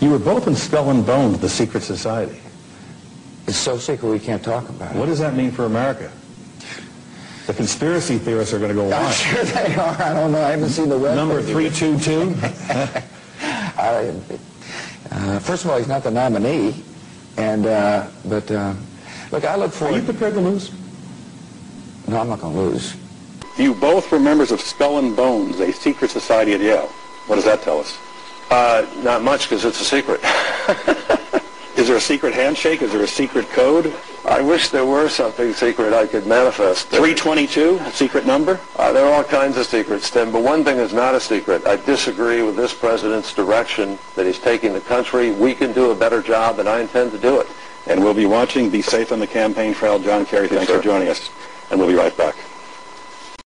You were both in Skull and Bones, the secret society. It's so secret we can't talk about it. What does that mean for America? The conspiracy theorists are going to go wild. I'm sure they are. I don't know. I haven't seen the web. Number 322? Uh, first of all, he's not the nominee. And, uh, but, uh, look, I look Are forward... you prepared to lose? No, I'm not going to lose. You both were members of Skull and Bones, a secret society at Yale. What does that tell us? Uh, not much because it's a secret. Is there a secret handshake? Is there a secret code? I wish there were something secret I could manifest. 322, a secret number? Uh, there are all kinds of secrets, Tim, but one thing is not a secret. I disagree with this president's direction that he's taking the country. We can do a better job, and I intend to do it. And we'll be watching. Be safe on the campaign trail. John Kerry, thanks sir. for joining us. And we'll be right back.